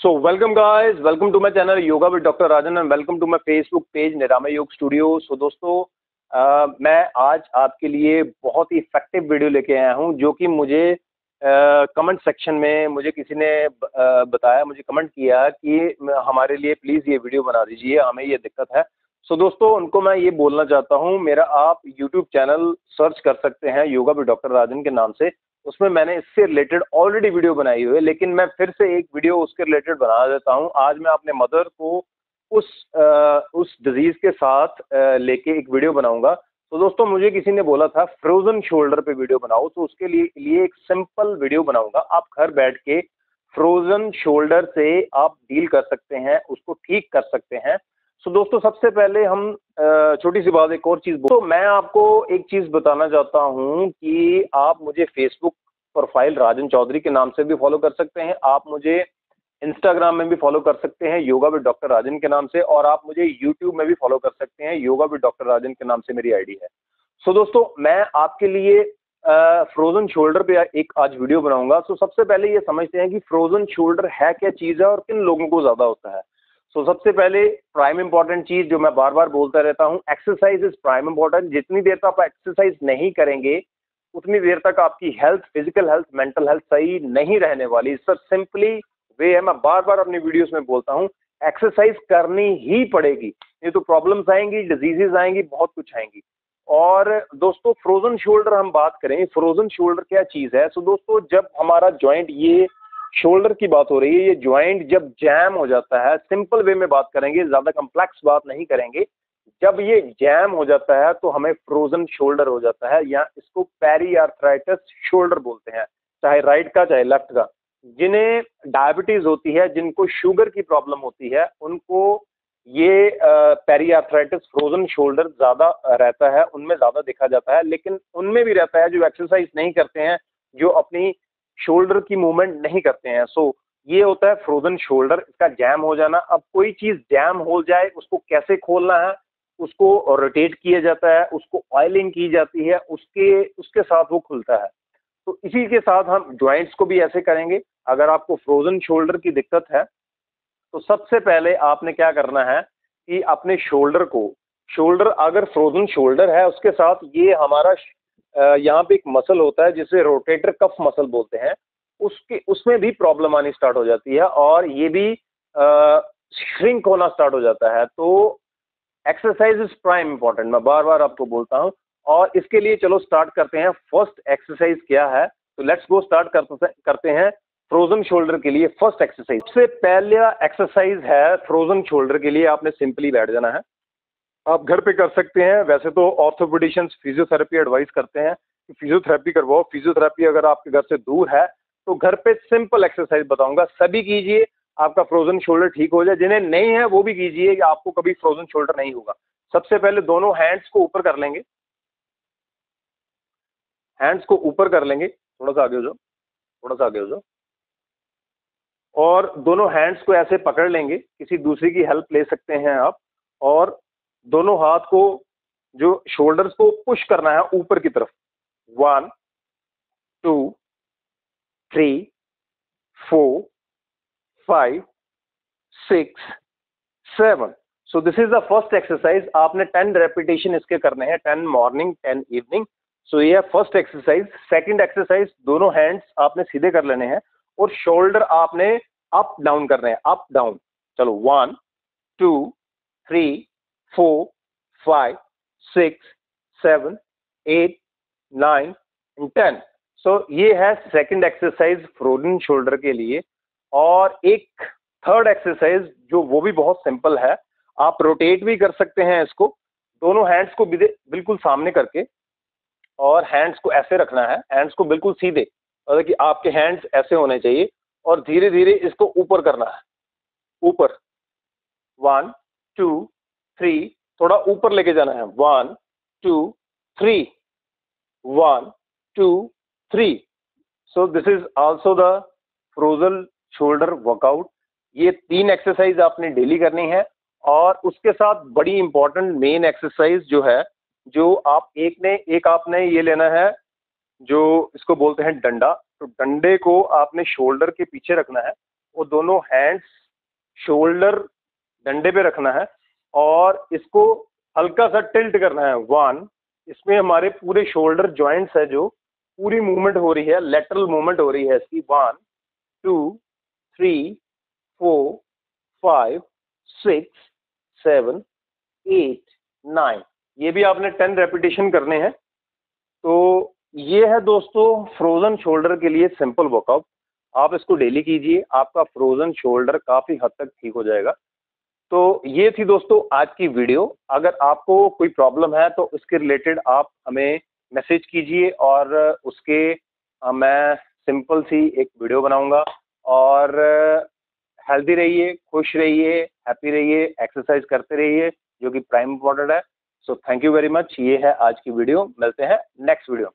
So welcome guys, welcome to my channel yoga with doctor Rajan and welcome to my Facebook page Niramay Yog studio सो दोस्तों आ, मैं आज आपके लिए बहुत ही effective video लेके आया हूँ जो कि मुझे कमेंट सेक्शन में मुझे किसी ने आ, बताया मुझे कमेंट किया कि हमारे लिए प्लीज़ ये वीडियो बना दीजिए हमें ये दिक्कत है। सो दोस्तों उनको मैं ये बोलना चाहता हूँ मेरा आप यूट्यूब चैनल सर्च कर सकते हैं योगा विद डॉक्टर राजन के नाम से। उसमें मैंने इससे रिलेटेड ऑलरेडी वीडियो बनाई हुई है लेकिन मैं फिर से एक वीडियो उसके रिलेटेड बना देता हूँ। आज मैं अपने मदर को उस आ, उस डिज़ीज़ के साथ लेके एक वीडियो बनाऊँगा। तो दोस्तों मुझे किसी ने बोला था फ्रोजन शोल्डर पे वीडियो बनाओ तो उसके लिए लिए एक सिंपल वीडियो बनाऊँगा। आप घर बैठ के फ्रोजन शोल्डर से आप डील कर सकते हैं उसको ठीक कर सकते हैं। सो so, दोस्तों सबसे पहले हम छोटी सी बात एक और चीज़ तो मैं आपको एक चीज़ बताना चाहता हूँ कि आप मुझे फेसबुक प्रोफ़ाइल राजन चौधरी के नाम से भी फॉलो कर सकते हैं। आप मुझे इंस्टाग्राम में भी फॉलो कर सकते हैं योगा विद डॉक्टर राजन के नाम से और आप मुझे यूट्यूब में भी फॉलो कर सकते हैं योगा विद डॉक्टर राजन के नाम से मेरी आईडी है। सो so, दोस्तों मैं आपके लिए फ्रोजन शोल्डर पे एक आज वीडियो बनाऊँगा। सो so, सबसे पहले ये समझते हैं कि फ्रोजन शोल्डर है क्या चीज़ है और किन लोगों को ज़्यादा होता है। सो so, सबसे पहले प्राइम इंपॉर्टेंट चीज़ जो मैं बार बार बोलता रहता हूँ एक्सरसाइज इज़ प्राइम इंपॉर्टेंट जितनी देर तक आप एक्सरसाइज नहीं करेंगे उतनी देर तक आपकी health physical health mental health सही नहीं रहने वाली। सर सिंपली वे है। मैं बार बार अपनी वीडियोस में बोलता हूँ एक्सरसाइज करनी ही पड़ेगी। ये तो प्रॉब्लम्स आएँगी डिजीजेज आएँगी बहुत कुछ आएँगी। और दोस्तों फ्रोजन शोल्डर हम बात करें फ्रोजन शोल्डर क्या चीज़ है? सो so, दोस्तों जब हमारा ज्वाइंट ये शोल्डर की बात हो रही है, ये ज्वाइंट जब जैम हो जाता है सिंपल वे में बात करेंगे, ज़्यादा कम्प्लेक्स बात नहीं करेंगे, जब ये जैम हो जाता है तो हमें फ्रोजन शोल्डर हो जाता है, या इसको पेरी आर्थराइटिस शोल्डर बोलते हैं, चाहे राइट का, चाहे लेफ़्ट का। जिन्हें डायबिटीज़ होती है, जिनको शुगर की प्रॉब्लम होती है, उनको ये पेरी आर्थराइटिस फ्रोजन शोल्डर ज़्यादा रहता है, उनमें ज़्यादा देखा जाता है, लेकिन उनमें भी रहता है जो एक्सरसाइज नहीं करते हैं, जो अपनी शोल्डर की मूवमेंट नहीं करते हैं। सो so, ये होता है फ्रोजन शोल्डर इसका जैम हो जाना। अब कोई चीज़ जैम हो जाए उसको कैसे खोलना है? उसको रोटेट किया जाता है उसको ऑयलिंग की जाती है उसके उसके साथ वो खुलता है। तो इसी के साथ हम ज्वाइंट्स को भी ऐसे करेंगे। अगर आपको फ्रोजन शोल्डर की दिक्कत है तो सबसे पहले आपने क्या करना है कि अपने शोल्डर को शोल्डर अगर फ्रोजन शोल्डर है उसके साथ ये हमारा यहाँ पे एक मसल होता है जिसे रोटेटर कफ मसल बोलते हैं। उसके, उसमें भी प्रॉब्लम आनी स्टार्ट हो जाती है और ये भी श्रिंक होना स्टार्ट हो जाता है। तो एक्सरसाइज इज़ प्राइम इंपॉर्टेंट मैं बार बार आपको बोलता हूँ। और इसके लिए चलो स्टार्ट करते हैं। फ़र्स्ट एक्सरसाइज क्या है? तो लेट्स गो स्टार्ट करते हैं फ्रोजन शोल्डर के लिए फ़र्स्ट एक्सरसाइज। सबसे पहला एक्सरसाइज है फ्रोजन शोल्डर के लिए आपने सिंपली बैठ जाना है। आप घर पे कर सकते हैं। वैसे तो ऑर्थोपेडिशियंस फिजियोथेरेपी एडवाइस करते हैं कि फिजियोथेरेपी करवाओ। फिजियोथेरेपी अगर आपके घर से दूर है तो घर पे सिंपल एक्सरसाइज बताऊँगा। सभी कीजिए, आपका फ्रोजन शोल्डर ठीक हो जाए। जिन्हें नहीं है, वो भी कीजिए कि आपको कभी फ्रोजन शोल्डर नहीं होगा। सबसे पहले दोनों हैंड्स को ऊपर कर लेंगे। हैंड्स को ऊपर कर लेंगे। थोड़ा सा आगे हो जाओ। थोड़ा सा आगे हो जाओ। और दोनों हैंड्स को ऐसे पकड़ लेंगे। किसी दूसरे की हेल्प ले सकते हैं आप। और दोनों हाथ को जो शोल्डर्स को पुश करना है ऊपर की तरफ़। One two three four five six seven so this is the first exercise आपने टेन रेपिटेशन इसके करने हैं ten morning ten evening so ये है फ़र्स्ट एक्सरसाइज सेकंड एक्सरसाइज दोनों हैंड्स आपने सीधे कर लेने हैं और शोल्डर आपने अप डाउन करने हैं अप डाउन चलो one two three four five six seven eight nine ten so ये है सेकंड एक्सरसाइज फ्रोजन शोल्डर के लिए और एक थर्ड एक्सरसाइज जो वो भी बहुत सिंपल है। आप रोटेट भी कर सकते हैं इसको। दोनों हैंड्स को बिल्कुल सामने करके और हैंड्स को ऐसे रखना है। हैंड्स को बिल्कुल सीधे। मतलब कि आपके हैंड्स ऐसे होने चाहिए और धीरे धीरे इसको ऊपर करना है। ऊपर। वन टू थ्री थोड़ा ऊपर लेके जाना है। One two three one two three so this is also the frozen shoulder workout ये तीन एक्सरसाइज आपने डेली करनी है और उसके साथ बड़ी इंपॉर्टेंट मेन एक्सरसाइज जो है, जो आप एक ने, एक आपने ये लेना है, जो इसको बोलते हैं डंडा। तो डंडे को आपने शोल्डर के पीछे रखना है। वो दोनों हैंड्स शोल्डर डंडे पे रखना है। और इसको हल्का सा टिल्ट करना है, वन। इसमें हमारे पूरे शोल्डर जॉइंट्स है जो, पूरी मूवमेंट हो रही है लेटरल मूवमेंट हो रही है इसकी, one, two, three, four, five, six, seven, eight, nine. ये भी आपने टेन रेपिटेशन करने हैं। तो ये है दोस्तों फ्रोज़न शोल्डर के लिए सिंपल वर्कआउट आप इसको डेली कीजिए, आपका फ्रोज़न शोल्डर काफ़ी हद तक ठीक हो जाएगा। तो ये थी दोस्तों आज की वीडियो। अगर आपको कोई प्रॉब्लम है तो इसके रिलेटेड आप हमें मैसेज कीजिए और उसके मैं सिंपल सी एक वीडियो बनाऊँगा। और हेल्दी रहिए, खुश रहिए, हैप्पी रहिए, एक्सरसाइज करते रहिए, जो कि प्राइम इम्पोर्टेंट है। So thank you very much. ये है आज की वीडियो। मिलते हैं नेक्स्ट वीडियो